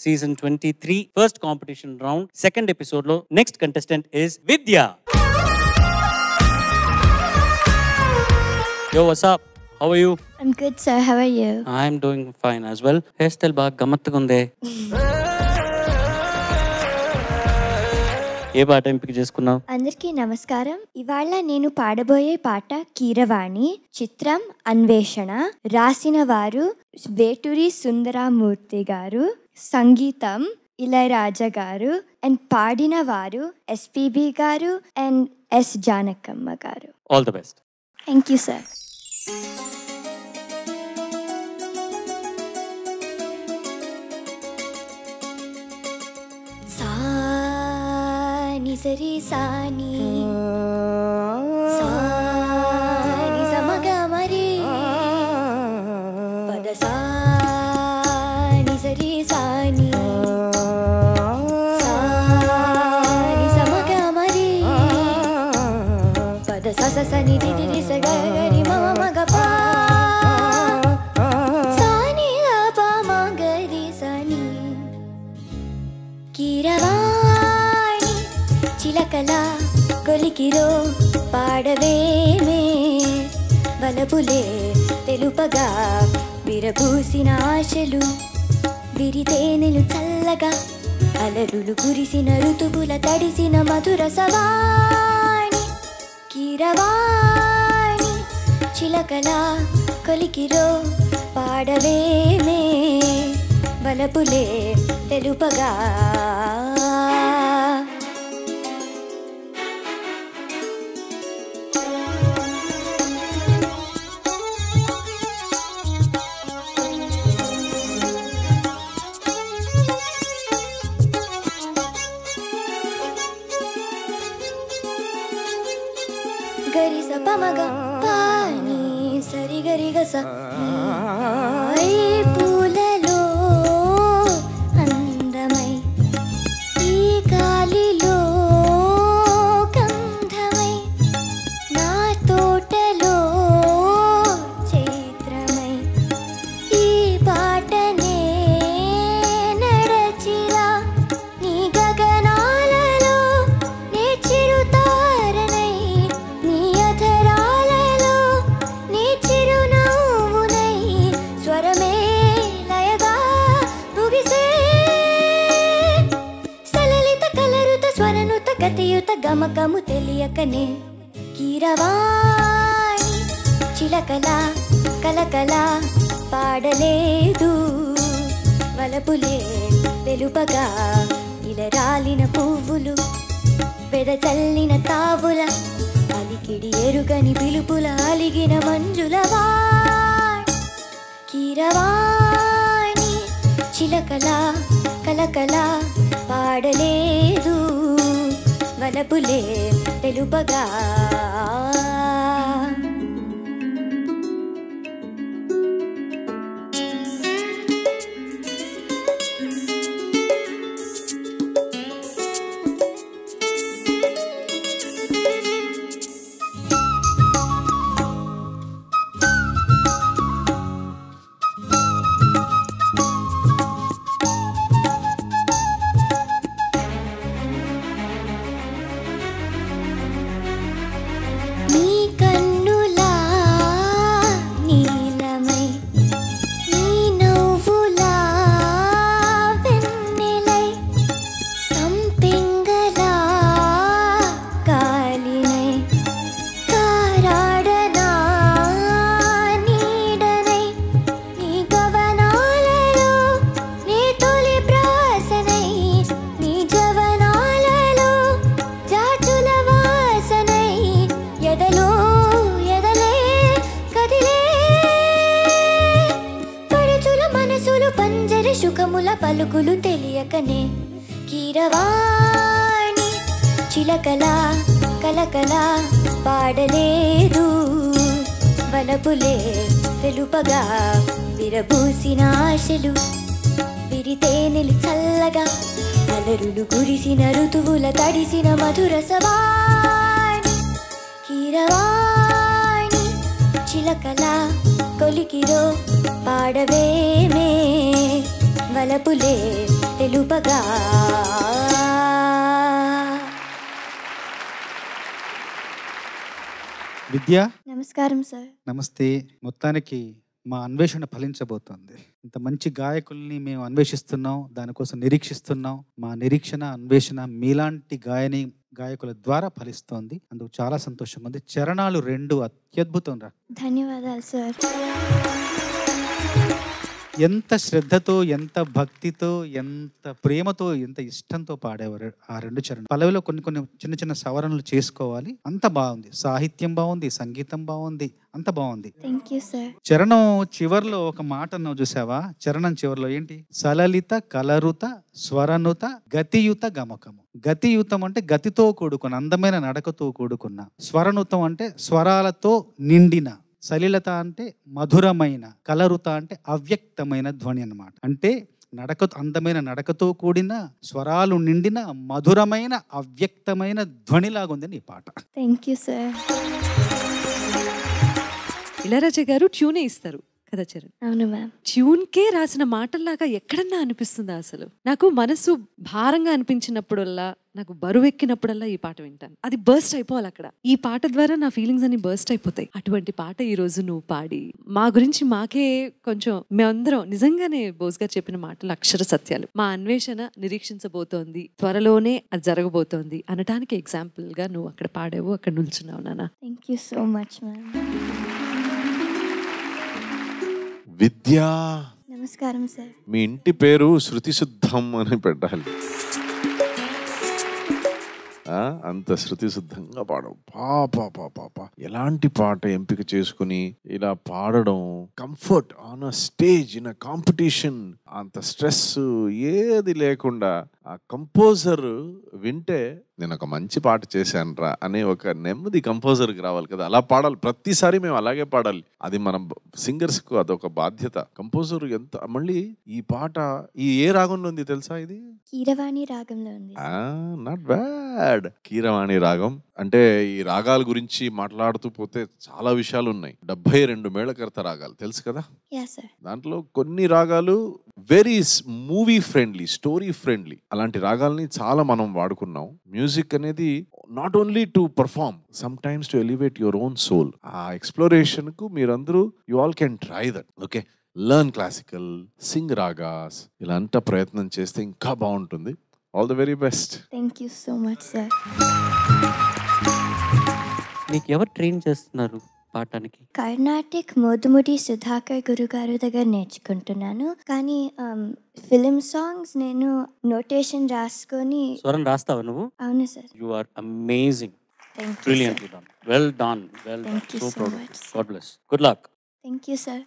Season twenty three first competition round second ఎపిసోడ్లో next contestant is Vidya. Yo wassup how you I'm good, sir. How are you? I'm doing fine as well hairstyle బాగా గమ్మత్తుగా ఉంది ఏ పాట ఎంపిక చేసుకున్నావు? అందరికీ నమస్కారం. ఇవాళ నేను పాడబోయే పాట కీరవాణి చిత్రం అన్వేషణ రాసిన వారు వేటూరి సుందరామూర్తి గారు. సంగీతం ఇళయరాజా గారు అండ్ పాడిన వారు ఎస్పిబి గారు and S Janakamma garu. All the best thank you sir సాని సరి సాని సాని సని స స స ని రి రి రి స గ గ రి మ మ చిలకల కొలికిరో పాడవేమే వలపులే తెలుపగా విరబూసిన ఆశలు విరితేనెలు చల్లగా అలరులు కురిసిన ఋతువుల తడిసిన మధుర సవా కీరవాణి చిలకల కొలికిరో పాడవేమే బలపులే తెలుపగా. ी कस గతియుత తెలియకనే కీరవాణి చిలకల కలకల పాడలేదు. వలపులే తెలుపగా ఇలరాలిన పువ్వులు వెదచల్లిన తావుల అలికిడి ఎరుగని పిలుపుల అలిగిన మంజుల కీరవాణి చిలకల కలకల పాడలేదు. వలపులే తెలుపగా నీ సుఖముల పలుకులు తెలియకనే. కీరవాణి చిలకల కలకల పాడలేదు. వలపులే తెలుపగా విరబూసిన ఆశలు. విరితేనెలు చల్లగా అలరులు కురిసిన ఋతువుల తడిసిన మధుర సవాణి. కీరవాణి చిలకల కొలికిరో పాడవేమే. వలపులే తెలుపగా. విద్య? నమస్కారం సార్. నమస్తే. మొత్తానికి మా అన్వేషణ ఫలించబోతోంది. ఇంత మంచి గాయకుల్ని మేము అన్వేషిస్తున్నాం దానికోసం నిరీక్షిస్తున్నాం. మా నిరీక్షణ అన్వేషణ మీలాంటి గాయని గాయకుల ద్వారా ఫలిస్తోంది. అందుకు చాలా సంతోషంగా ఉంది. చరణాలు రెండు అత్యద్భుతం రా. ధన్యవాదాలు సార్. ఎంత శ్రద్ధతో ఎంత భక్తితో ఎంత ప్రేమతో ఎంత ఇష్టంతో పాడేవారు ఆ రెండు చరణాలు. పల్లవిలో కొన్ని కొన్ని చిన్న చిన్న సవరణలు చేసుకోవాలి. అంత బాగుంది. సాహిత్యం బాగుంది సంగీతం బాగుంది అంత బాగుంది. చరణం చివర్లో ఒక మాట అన్నావు చూసావా? చరణం చివర్లో ఏంటి? సలలిత కలరుత స్వరనుత గతియుత గమకము. గతియుతం అంటే గతితో కూడుకున్న అందమైన నడకతో కూడుకున్న. స్వరనుతం అంటే స్వరాలతో నిండిన. సలిలత అంటే మధురమైన కలరుత అంటే అవ్యక్తమైన ధ్వని అన్నమాట. అంటే నడక అందమైన నడకతో కూడిన స్వరాలు నిండిన మధురమైన అవ్యక్తమైన ధ్వనిలాగుంది నీ పాట. థ్యాంక్ యూ సార్ ఇళరాజా గారు ట్యూనే ఇస్తారు. కదా చరణ్. అవును మ్యామ్ ట్యూన్కే రాసిన మాటల్లాగా ఎక్కడన్నా అనిపిస్తుందా అసలు? నాకు మనసు భారంగా అనిపించినప్పుడల్లా నాకు బరువు ఎక్కినప్పుడల్లా ఈ పాట వింటాను. అది బర్స్ట్ అయిపోవాలి అక్కడ. ఈ పాట ద్వారా నా ఫీలింగ్స్ అన్ని బర్స్ట్ అయిపోతాయి. అటువంటి పాట ఈ రోజు నువ్వు పాడి. మా గురించి మాకే కొంచెం మేమందరం నిజంగానే బోస్ గారు చెప్పిన మాటలు అక్షర సత్యాలు. మా అన్వేషణ నిరీక్షించబోతోంది. త్వరలోనే అది జరగబోతోంది అనటానికి ఎగ్జాంపుల్గా నువ్వు అక్కడ పాడావు అక్కడ నిల్చున్నావు నాన్న thank you so much ma'am Vidya నమస్కారం సార్ మీ ఇంటి పేరు శృతి శుద్ధం అని పెట్టాలి. అంత శృతి సిద్ధంగా పాడవు. పాప పాప ఎలాంటి పాట ఎంపిక చేసుకుని ఇలా పాడడం comfort on a stage in a competition అంత స్ట్రెస్ ఏది లేకుండా ఆ కంపోజర్ వింటే నేను ఒక మంచి పాట చేశాను రా అనే ఒక నెమ్మది కంపోజర్కి రావాలి కదా. అలా పాడాలి. ప్రతిసారి మేము అలాగే పాడాలి. అది మన సింగర్స్కు అదొక బాధ్యత. కంపోజర్ ఎంత మళ్ళీ ఈ పాట ఈ ఏ రాగంలో ఉంది తెలుసా ఇది? కీరవాణి రాగంలో ఉంది. Not bad. కీరవాణి రాగం. అంటే ఈ రాగాల గురించి మాట్లాడుతూ పోతే చాలా విషయాలు ఉన్నాయి డెబ్బై రెండు మేళకర్త రాగాలు. తెలుసు కదా? దాంట్లో కొన్ని రాగాలు very movie friendly story friendly అలాంటి రాగాల్ని చాలా మనం వాడుకున్నాం. మ్యూజిక్ అనేది not only to perform sometimes to elevate your own soul ఆ ఎక్స్ప్లోరేషన్కు మీరందరూ you all can try that okay learn classical sing ragas ఇలా అంతా ప్రయత్నం చేస్తే ఇంకా బాగుంటుంది. All the very best thank you so much sir నీకు ఎవరు ట్రైన్ చేస్తున్నారు? పాడటానికి కర్ణాటిక్ మోదుముడి సుధాకర్ గురుగారు దగ్గర నేర్చుకుంటున్నాను. కానీ ఫిలిం సాంగ్స్ నేను నోటేషన్ రాసుకొని స్వరం రాస్తావా నువ్వు? అవును sir. You are amazing brilliantly done well done well so proud. God bless good luck thank you sir